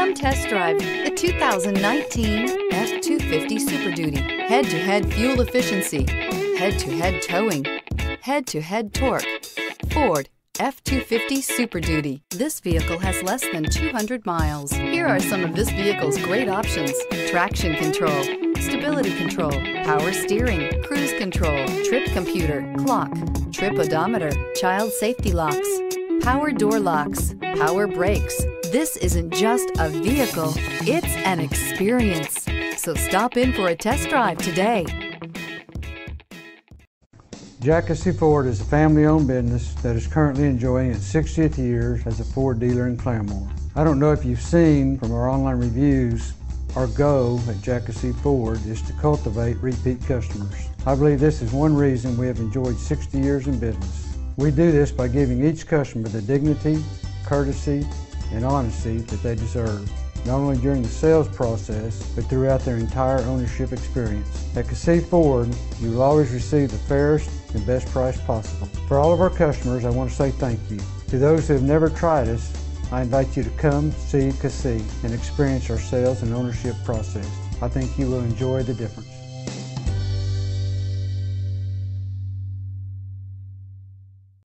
Come test drive the 2019 F-250 Super Duty. Head-to-head fuel efficiency, head-to-head towing, head-to-head torque. Ford F-250 Super Duty. This vehicle has less than 200 miles. Here are some of this vehicle's great options. Traction control, stability control, power steering, cruise control, trip computer, clock, trip odometer, child safety locks, power door locks, power brakes. This isn't just a vehicle, it's an experience. So stop in for a test drive today. Jack Kissee Ford is a family-owned business that is currently enjoying its 60th year as a Ford dealer in Claremore. I don't know if you've seen from our online reviews, our goal at Jack Kissee Ford is to cultivate repeat customers. I believe this is one reason we have enjoyed 60 years in business. We do this by giving each customer the dignity, courtesy, and honesty that they deserve, not only during the sales process, but throughout their entire ownership experience. At Kissee Ford, you will always receive the fairest and best price possible. For all of our customers, I want to say thank you. To those who have never tried us, I invite you to come see Kissee and experience our sales and ownership process. I think you will enjoy the difference.